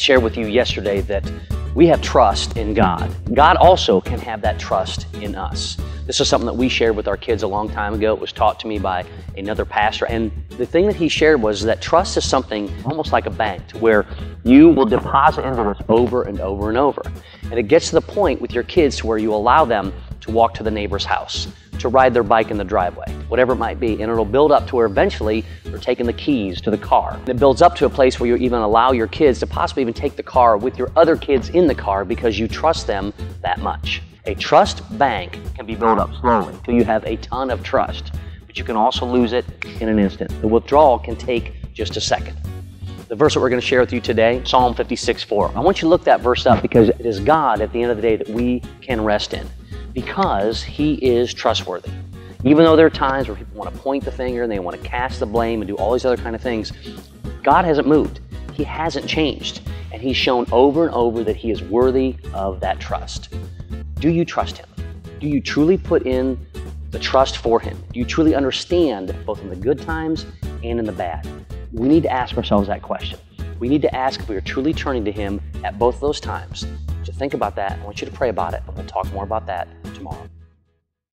Shared with you yesterday that we have trust in God. God also can have that trust in us. This is something that we shared with our kids a long time ago. It was taught to me by another pastor. And the thing that he shared was that trust is something almost like a bank to where you will deposit into this over and over and over. And it gets to the point with your kids to where you allow them to walk to the neighbor's house to ride their bike in the driveway, whatever it might be. And it'll build up to where eventually they're taking the keys to the car. And it builds up to a place where you even allow your kids to possibly even take the car with your other kids in the car because you trust them that much. A trust bank can be built up slowly until you have a ton of trust, but you can also lose it in an instant. The withdrawal can take just a second. The verse that we're going to share with you today, Psalm 56 4. I want you to look that verse up because it is God at the end of the day that we can rest in because He is trustworthy. Even though there are times where people want to point the finger and they want to cast the blame and do all these other kind of things, God hasn't moved. He hasn't changed. And He's shown over and over that He is worthy of that trust. Do you trust Him? Do you truly put in the trust for Him? Do you truly understand both in the good times and in the bad? We need to ask ourselves that question. We need to ask if we are truly turning to Him at both those times. So think about that. I want you to pray about it, we'll talk more about that tomorrow.